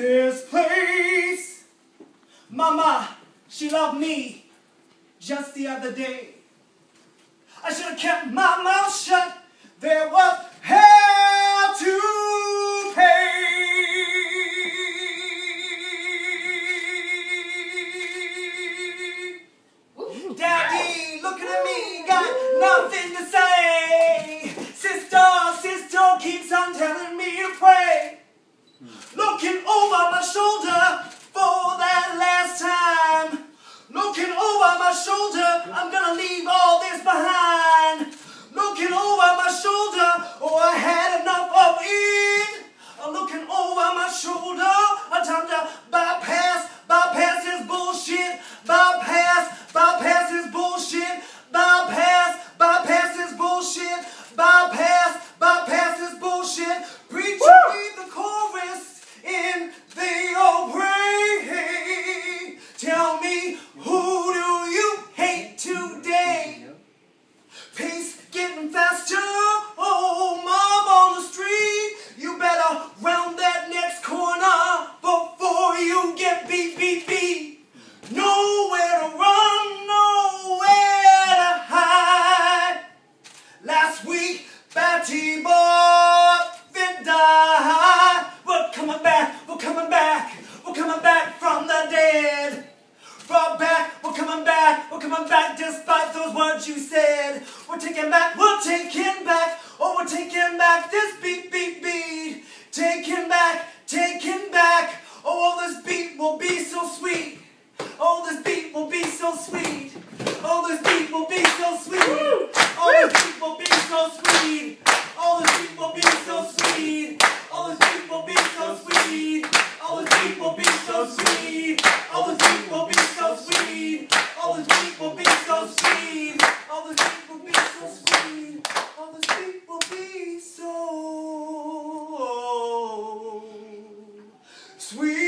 This place, Mama, she loved me just the other day. I should have kept my mouth shut. There was hell to pay. Ooh. Daddy, looking at me, got nothing to say. Sister, sister keeps on telling me to pray on my shoulder. We're coming back despite those words you said. We're taking back, we're taking back, oh, we're taking back this beat, beat, beat. Taking back, taking back, oh, this beat will be so sweet. Oh, this beat will be so sweet. Sweet.